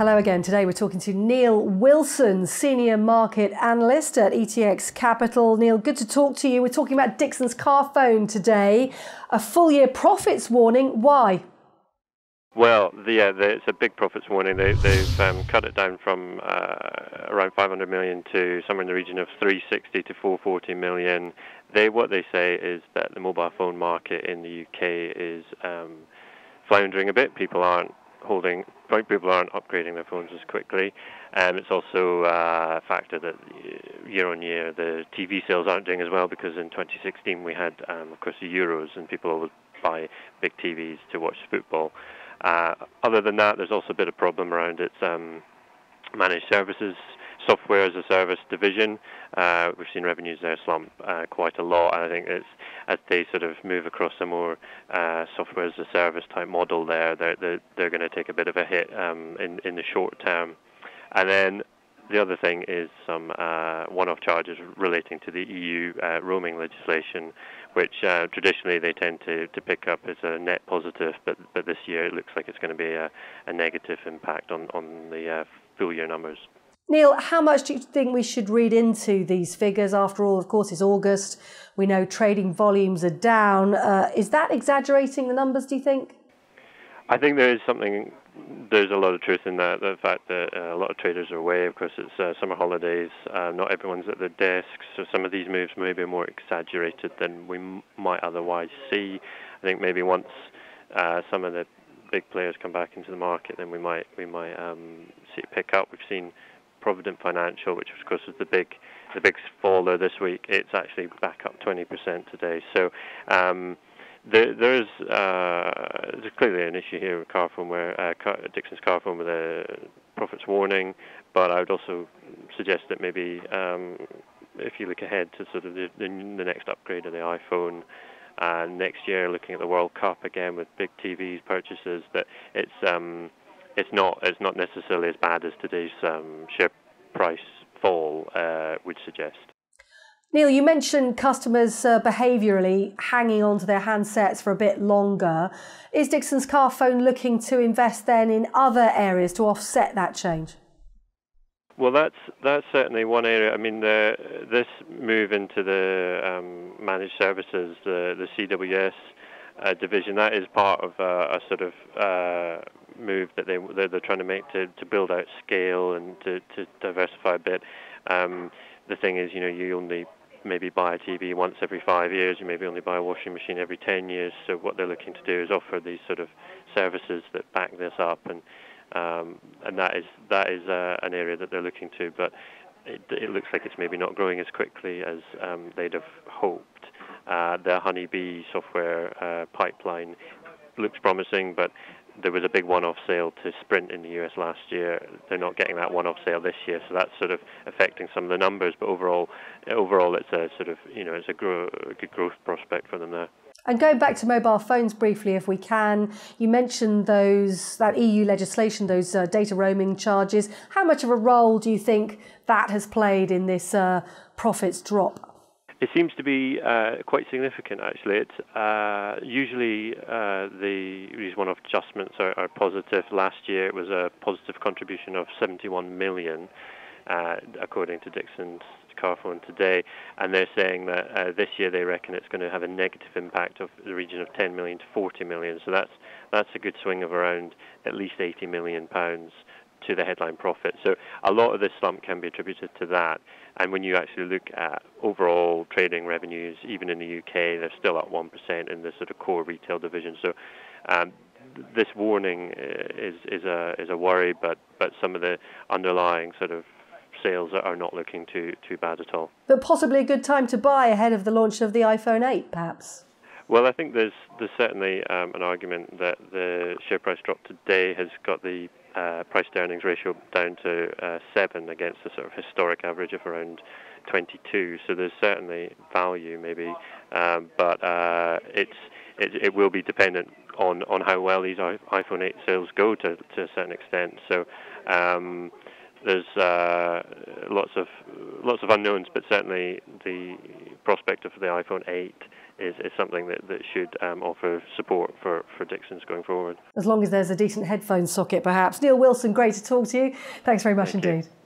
Hello again. Today we're talking to Neil Wilson, Senior Market Analyst at ETX Capital. Neil, good to talk to you. We're talking about Dixons Carphone today. A full year profits warning. Why? Well, yeah, the, it's a big profits warning. They, have um, cut it down from uh, around 500 million to somewhere in the region of 360 to 440 million. They what they say is that the mobile phone market in the UK is um, floundering a bit. People aren't holding people aren't upgrading their phones as quickly. Um, it's also uh, a factor that year on year the TV sales aren't doing as well because in 2016 we had, um, of course, the Euros and people would buy big TVs to watch football. Uh, other than that, there's also a bit of problem around its um, managed services software as a service division. Uh, we've seen revenues there slump uh, quite a lot, and I think it's as they sort of move across a more uh, software as a service type model there, they're they're, they're going to take a bit of a hit um, in in the short term. And then the other thing is some uh, one-off charges relating to the EU uh, roaming legislation, which uh, traditionally they tend to, to pick up as a net positive, but but this year it looks like it's going to be a, a negative impact on on the uh, full year numbers. Neil, how much do you think we should read into these figures? After all, of course, it's August. We know trading volumes are down. Uh, is that exaggerating the numbers, do you think? I think there is something, there's a lot of truth in that. The fact that uh, a lot of traders are away. Of course, it's uh, summer holidays. Uh, not everyone's at their desks. So some of these moves may be more exaggerated than we m- might otherwise see. I think maybe once uh, some of the big players come back into the market, then we might we might um, see it pick up. We've seen Provident Financial, which of course was the big the big faller this week, it's actually back up 20% today. So um, there, there's, uh, there's clearly an issue here with Carphone, where uh, Car- Dixons Carphone with a profits warning, but I would also suggest that maybe um, if you look ahead to sort of the, the, the next upgrade of the iPhone. Uh, next year, looking at the World Cup again with big TVs purchases, that it's um, it's not it's not necessarily as bad as today's um, share price fall uh, would suggest. Neil, you mentioned customers uh, behaviourally hanging on to their handsets for a bit longer. Is Dixons Carphone looking to invest then in other areas to offset that change? Well, that's that's certainly one area. I mean, the, this move into the um, managed services, the the CWS uh, division, that is part of uh, a sort of uh, move that they they're, they're, trying to make to, to build out scale and to, to diversify a bit. Um, the thing is, you know, you only maybe buy a TV once every five years. You maybe only buy a washing machine every ten years. So what they're looking to do is offer these sort of services that back this up, and um, and that is that is uh, an area that they're looking to. But it, it, looks like it's maybe not growing as quickly as um, they'd have hoped. Uh, the Honeybee software uh, pipeline looks promising, but there was a big one-off sale to Sprint in the US last year. They're not getting that one-off sale this year, so that's sort of affecting some of the numbers. But overall, overall, it's a sort of you know it's a, grow, a good growth prospect for them there. And going back to mobile phones briefly, if we can, you mentioned those that EU legislation, those uh, data roaming charges. How much of a role do you think that has played in this uh, profits drop? It seems to be uh, quite significant, actually. Uh, usually uh, the these one-off adjustments are, are, positive. Last year, it was a positive contribution of 71 million, uh, according to Dixons Carphone today, and they're saying that uh, this year they reckon it's going to have a negative impact of the region of 10 million to 40 million. So that's that's a good swing of around at least 80 million pounds to the headline profit. So a lot of this slump can be attributed to that. And when you actually look at overall trading revenues, even in the UK, they're still at 1% in the sort of core retail division. So um, this warning uh, is is a is a worry, but but some of the underlying sort of sales are not looking too too bad at all. But possibly a good time to buy ahead of the launch of the iPhone 8, perhaps. Well, I think there's there's certainly um, an argument that the share price drop today has got the uh, price to earnings ratio down to uh, 7 against the sort of historic average of around 22. So there's certainly value, maybe, um, but uh, it's it, it, will be dependent on, on how well these iPhone 8 sales go to, to a certain extent. So um, there's uh, lots of lots of unknowns, but certainly the prospect of the iPhone 8 is, is something that, that should um, offer support for, for Dixons going forward. As long as there's a decent headphone socket, perhaps. Neil Wilson, great to talk to you. Thanks very much Thank indeed. You.